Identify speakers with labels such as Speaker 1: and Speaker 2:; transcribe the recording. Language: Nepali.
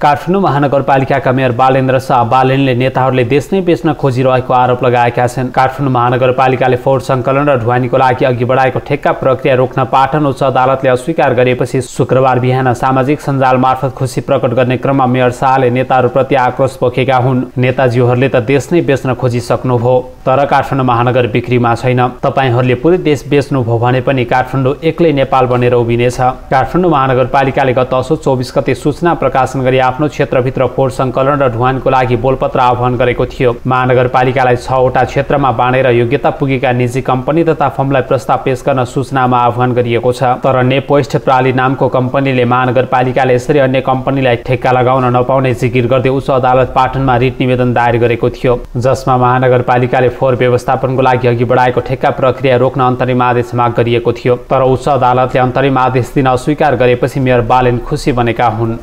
Speaker 1: काठमाडौँ महानगरपालिकाका मेयर बालेन्द्र शाह बालेनले नेताहरूले देश नै बेच्न खोजिरहेको आरोप लगाएका छन्। काठमाडौँ महानगरपालिकाले फोहोर सङ्कलन र ढुवानीको लागि अघि बढाएको ठेक्का प्रक्रिया रोक्न पाटन उच्च अदालतले अस्वीकार गरेपछि शुक्रबार बिहान सामाजिक सञ्जाल मार्फत खुसी प्रकट गर्ने क्रममा मेयर शाहले नेताहरूप्रति आक्रोश पोखेका हुन्। नेताजीहरूले त देश नै बेच्न खोजिसक्नुभयो तर काठमाडौँ महानगर बिक्रीमा छैन। तपाईँहरूले पुरै देश बेच्नुभयो भने पनि काठमाडौँ एक्लै नेपाल बनेर उभिनेछ। काठमाडौँ महानगरपालिकाले गत असो चौबिस गते सूचना प्रकाशन गरी आफ्नो क्षेत्रभित्र फोहोर सङ्कलन र ढुवानको लागि बोलपत्र आह्वान गरेको थियो। महानगरपालिकालाई छवटा क्षेत्रमा बाँडेर योग्यता पुगेका निजी कम्पनी तथा फर्मलाई प्रस्ताव पेश गर्न सूचनामा आह्वान गरिएको छ। तर नेपोस्ट प्राली नामको कम्पनीले महानगरपालिकाले यसरी अन्य कम्पनीलाई ठेक्का लगाउन नपाउने जिकिर गर्दै उच्च अदालत पाटनमा रिट निवेदन दायर गरेको थियो। जसमा महानगरपालिकाले फोहोर व्यवस्थापनको लागि अघि बढाएको ठेक्का प्रक्रिया रोक्न अन्तरिम आदेश माग गरिएको थियो। तर उच्च अदालतले अन्तरिम आदेश दिन अस्वीकार गरेपछि मेयर बालेन खुसी बनेका हुन्।